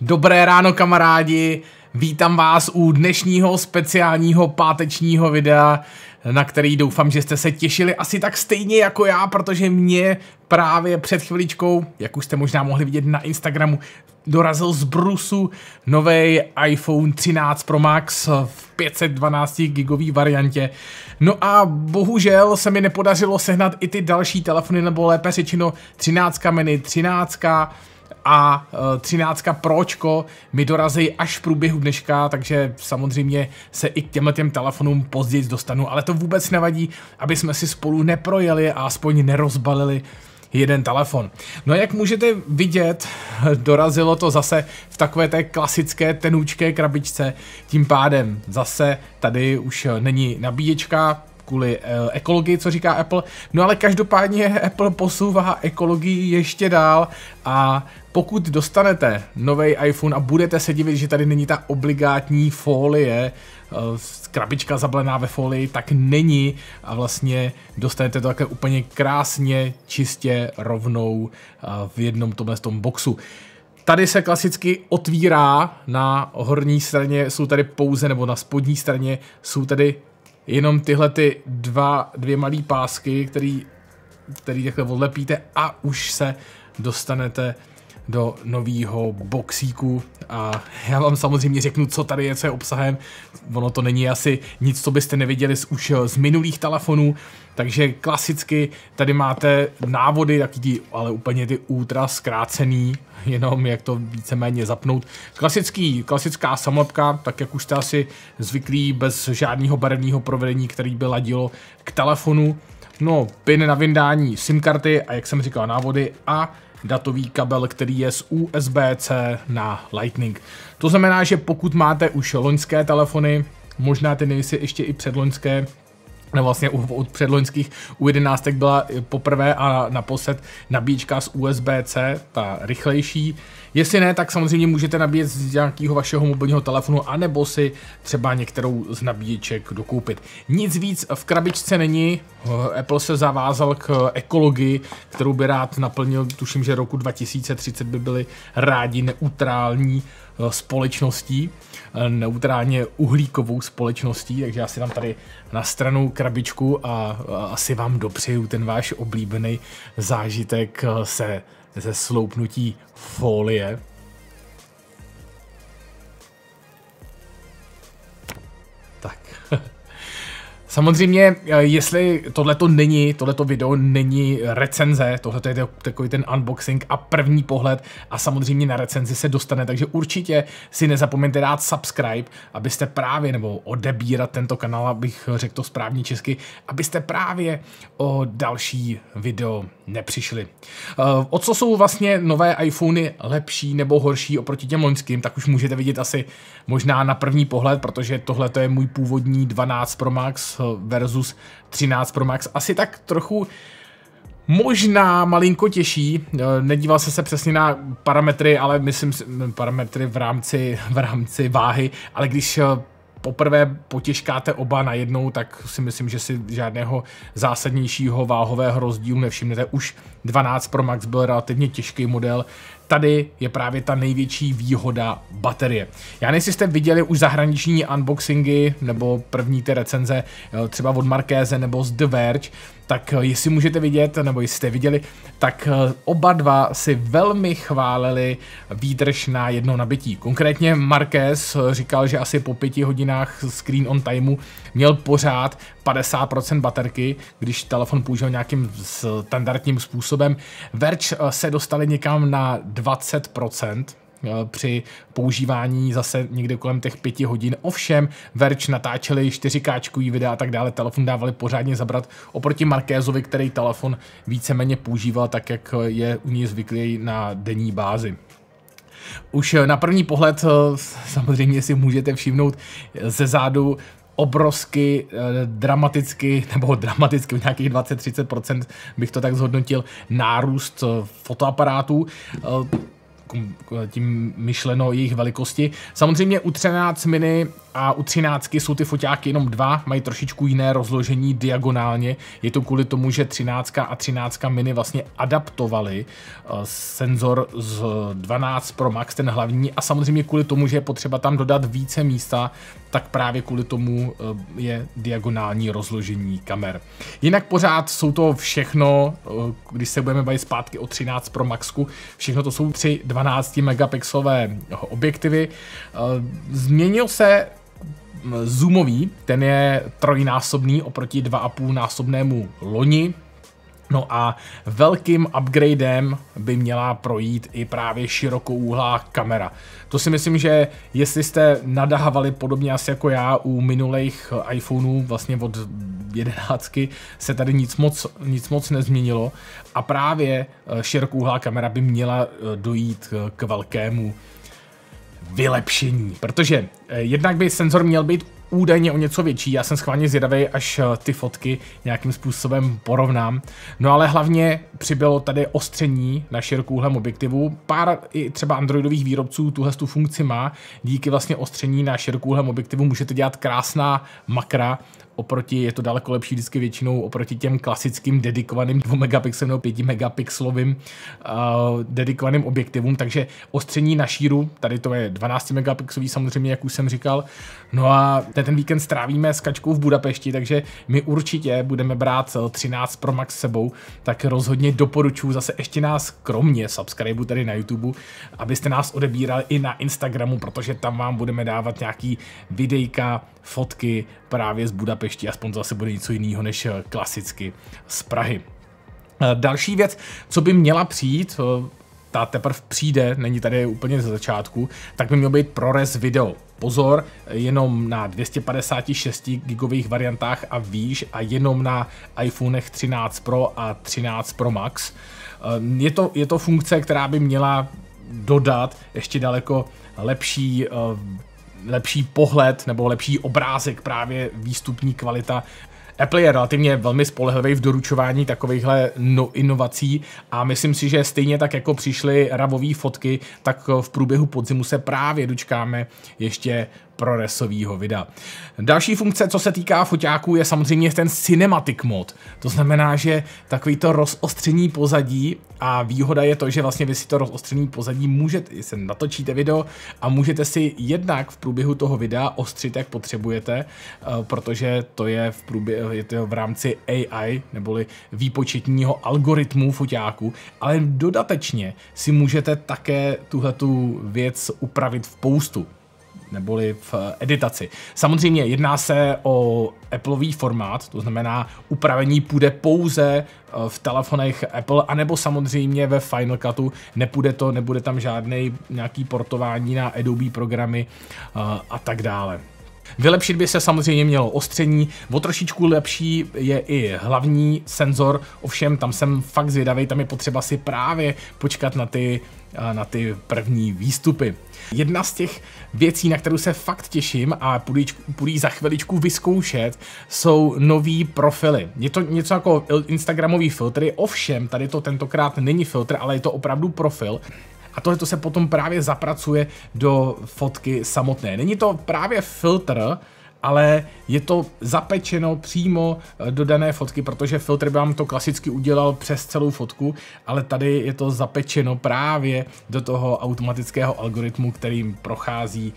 Dobré ráno kamarádi, vítám vás u dnešního speciálního pátečního videa, na který doufám, že jste se těšili asi tak stejně jako já, protože mě právě před chviličkou, jak už jste možná mohli vidět na Instagramu, dorazil z Brusu nový iPhone 13 Pro Max v 512 gigový variantě. No a bohužel se mi nepodařilo sehnat i ty další telefony, nebo lépe řečeno 13 mini, 13 a 13 Pročko mi dorazí až v průběhu dneška, takže samozřejmě se i k těmhle těm telefonům později dostanu, ale to vůbec nevadí, aby jsme si spolu neprojeli a aspoň nerozbalili jeden telefon. No a jak můžete vidět, dorazilo to zase v takové té klasické tenůčké krabičce, tím pádem zase tady už není nabíječka, kvůli uh, ekologii, co říká Apple. No ale každopádně Apple posouvá ekologii ještě dál a pokud dostanete nový iPhone a budete se divit, že tady není ta obligátní folie, uh, krabička zablená ve folii, tak není a vlastně dostanete to také úplně krásně, čistě, rovnou uh, v jednom tomhle tom boxu. Tady se klasicky otvírá na horní straně, jsou tady pouze, nebo na spodní straně jsou tady jenom tyhle ty dva, dvě malé pásky, který, který takhle odlepíte a už se dostanete do nového boxíku a já vám samozřejmě řeknu, co tady je, co je obsahem. Ono to není asi nic, co byste neviděli z, už z minulých telefonů, takže klasicky tady máte návody, taky ty, ale úplně ty ultra zkrácený, jenom jak to víceméně zapnout. Klasický, klasická samolepka, tak jak už jste asi zvyklí, bez žádného barevného provedení, který by ladilo k telefonu. No, pin na vyndání SIM karty a jak jsem říkal návody a datový kabel, který je z USB-C na Lightning. To znamená, že pokud máte už loňské telefony, možná ty nejsi ještě i předloňské, No vlastně u, od předloňských u 11 byla poprvé a naposled nabíječka z USB-C, ta rychlejší. Jestli ne, tak samozřejmě můžete nabíjet z nějakého vašeho mobilního telefonu, anebo si třeba některou z nabíječek dokoupit. Nic víc v krabičce není, Apple se zavázal k ekologii, kterou by rád naplnil, tuším, že roku 2030 by byli rádi neutrální Eh, společností, eh, neutrálně uhlíkovou společností, takže já si dám tady na stranu krabičku a asi vám dopřeju ten váš oblíbený zážitek eh, se, ze sloupnutí folie. Tak. Samozřejmě, eh, jestli tohle to není, tohleto video není recenze, tohle je takový ten unboxing a první pohled a samozřejmě na recenzi se dostane, takže určitě si nezapomeňte dát subscribe, abyste právě, nebo odebírat tento kanál, abych řekl to správně česky, abyste právě o další video nepřišli. Eh, o co jsou vlastně nové iPhony lepší nebo horší oproti těm loňským, tak už můžete vidět asi možná na první pohled, protože tohle je můj původní 12 Pro Max versus 13 Pro Max. Asi tak trochu možná malinko těžší, eh, nedíval se se přesně na parametry, ale myslím parametry v rámci, v rámci váhy, ale když eh, poprvé potěžkáte oba najednou, tak si myslím, že si žádného zásadnějšího váhového rozdílu nevšimnete. Už 12 Pro Max byl relativně těžký model, tady je právě ta největší výhoda baterie. Já jestli jste viděli už zahraniční unboxingy nebo první ty recenze eh, třeba od Markéze nebo z The Verge, tak eh, jestli můžete vidět, nebo jestli jste viděli, tak eh, oba dva si velmi chválili výdrž na jedno nabití. Konkrétně Marquez říkal, že asi po pěti hodinách screen on timeu měl pořád 50% baterky, když telefon použil nějakým standardním způsobem. Verge se dostali někam na 20%, eh, při používání zase někde kolem těch pěti hodin. Ovšem, Verge natáčeli 4K videa a tak dále, telefon dávali pořádně zabrat oproti Markézovi, který telefon víceméně používal tak, jak je u ní zvyklý na denní bázi. Už na první pohled eh, samozřejmě si můžete všimnout ze zádu obrovsky eh, dramaticky, nebo dramaticky, v nějakých 20-30% bych to tak zhodnotil, nárůst eh, fotoaparátů. Eh, tím myšleno jejich velikosti. Samozřejmě u 13 mini a u 13 jsou ty foťáky jenom dva, mají trošičku jiné rozložení diagonálně. Je to kvůli tomu, že 13 a 13 mini vlastně adaptovali uh, senzor z 12 Pro Max, ten hlavní, a samozřejmě kvůli tomu, že je potřeba tam dodat více místa, tak právě kvůli tomu uh, je diagonální rozložení kamer. Jinak pořád jsou to všechno, uh, když se budeme bavit zpátky o 13 Pro Maxku, všechno to jsou tři 12 megapixelové objektivy. Změnil se zoomový, ten je trojnásobný oproti 2,5 násobnému loni, No a velkým upgradem by měla projít i právě širokouhlá kamera. To si myslím, že jestli jste nadávali podobně asi jako já u minulých iPhoneů, vlastně od 11 se tady nic moc, nic moc nezměnilo a právě eh, širokouhlá kamera by měla eh, dojít k velkému vylepšení, protože eh, jednak by senzor měl být údajně o něco větší, já jsem schválně zvědavý, až eh, ty fotky nějakým způsobem porovnám. No ale hlavně přibylo tady ostření na širokouhlém objektivu. Pár i třeba androidových výrobců tuhle tu funkci má. Díky vlastně ostření na širokouhlém objektivu můžete dělat krásná makra oproti, je to daleko lepší vždycky většinou oproti těm klasickým dedikovaným 2 megapixelovým nebo 5 megapixelovým uh, dedikovaným objektivům, takže ostření na šíru, tady to je 12 megapixelový samozřejmě, jak už jsem říkal, no a ten, ten víkend strávíme s kačkou v Budapešti, takže my určitě budeme brát 13 eh, Pro Max sebou, tak rozhodně doporučuji zase ještě nás kromě subscribe tady na YouTube, abyste nás odebírali i na Instagramu, protože tam vám budeme dávat nějaký videjka, fotky právě z Budapešti, aspoň to zase bude něco jiného než eh, klasicky z Prahy. Eh, další věc, co by měla přijít, eh, ta teprve přijde, není tady úplně ze začátku, tak by měl být ProRes video. Pozor, jenom na 256 gigových variantách a výš a jenom na iPhonech 13 Pro a 13 Pro Max. Je to, je to funkce, která by měla dodat ještě daleko lepší lepší pohled nebo lepší obrázek, právě výstupní kvalita. Apple je relativně velmi spolehlivý v doručování takovýchhle no, inovací a myslím si, že stejně tak jako přišly ravové fotky, tak v průběhu podzimu se právě dočkáme ještě ProResového videa. Další funkce, co se týká foťáků, je samozřejmě ten cinematic mod. To znamená, že takový to rozostření pozadí a výhoda je to, že vlastně vy si to rozostření pozadí můžete, se natočíte video a můžete si jednak v průběhu toho videa ostřit, jak potřebujete, eh, protože to je v, průběhu, je to v rámci AI, neboli výpočetního algoritmu foťáku, ale dodatečně si můžete také tuhletu věc upravit v postu neboli v editaci. Samozřejmě jedná se o Appleový formát, to znamená upravení půjde pouze eh, v telefonech Apple, anebo samozřejmě ve Final Cutu nepůjde to, nebude tam žádný nějaký portování na Adobe programy eh, a tak dále. Vylepšit by se samozřejmě mělo ostření, o trošičku lepší je i hlavní senzor, ovšem tam jsem fakt zvědavý, tam je potřeba si právě počkat na ty, na ty první výstupy. Jedna z těch věcí, na kterou se fakt těším a půjdu za chviličku vyzkoušet, jsou nový profily. Je to něco jako Instagramový filtry, ovšem tady to tentokrát není filtr, ale je to opravdu profil. A tohle to se potom právě zapracuje do fotky samotné. Není to právě filtr, ale je to zapečeno přímo eh, do dané fotky, protože filtr by vám to klasicky udělal přes celou fotku, ale tady je to zapečeno právě do toho automatického algoritmu, kterým prochází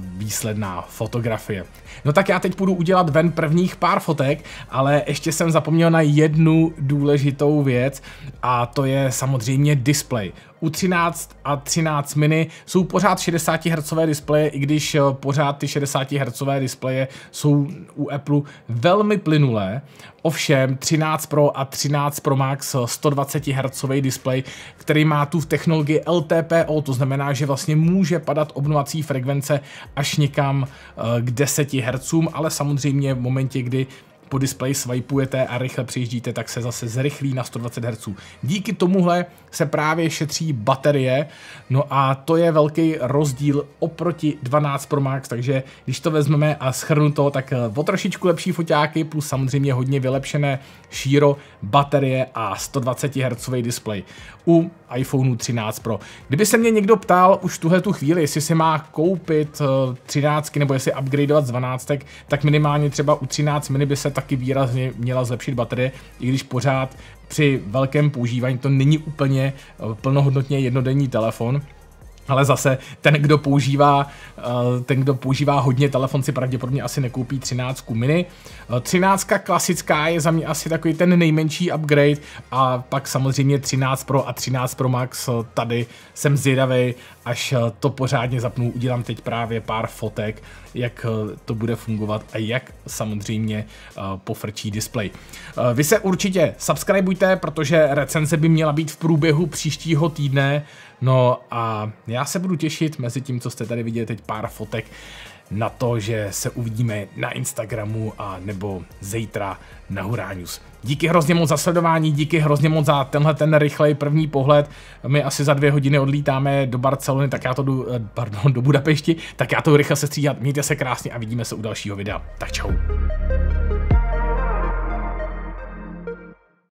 výsledná fotografie. No tak já teď půjdu udělat ven prvních pár fotek, ale ještě jsem zapomněl na jednu důležitou věc a to je samozřejmě display u 13 a 13 mini jsou pořád 60 Hz displeje, i když eh, pořád ty 60 Hz displeje jsou u Apple velmi plynulé. Ovšem 13 Pro a 13 Pro Max 120 Hz displej, který má tu v technologii LTPO, to znamená, že vlastně může padat obnovací frekvence až někam eh, k 10 Hz, ale samozřejmě v momentě, kdy po displeji swipeujete a rychle přijíždíte, tak se zase zrychlí na 120 Hz. Díky tomuhle se právě šetří baterie, no a to je velký rozdíl oproti 12 Pro Max, takže když to vezmeme a schrnu to, tak o trošičku lepší foťáky, plus samozřejmě hodně vylepšené šíro, baterie a 120 Hz display u iPhoneu 13 Pro. Kdyby se mě někdo ptal už tuhle tu chvíli, jestli si má koupit 13 nebo jestli upgradeovat z 12, tak minimálně třeba u 13 mini by se taky výrazně měla zlepšit baterie, i když pořád při velkém používání to není úplně eh, plnohodnotně jednodenní telefon, ale zase ten, kdo používá, eh, ten, kdo používá hodně telefon, si pravděpodobně asi nekoupí 13 mini. 13 eh, klasická je za mě asi takový ten nejmenší upgrade a pak samozřejmě 13 Pro a 13 Pro Max eh, tady jsem zvědavý, až to pořádně zapnu, udělám teď právě pár fotek, jak to bude fungovat a jak samozřejmě pofrčí display. Vy se určitě subscribeujte, protože recenze by měla být v průběhu příštího týdne, No a já se budu těšit mezi tím, co jste tady viděli teď pár fotek, na to, že se uvidíme na Instagramu a nebo zítra na Hurá News. Díky hrozně moc za sledování, díky hrozně moc za tenhle ten rychlej první pohled. My asi za dvě hodiny odlítáme do Barcelony, tak já to jdu, eh, pardon, do Budapešti, tak já to rychle se stříhat. Mějte se krásně a vidíme se u dalšího videa. Tak čau.